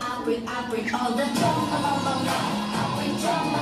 I bring, I all the drama, I my drama,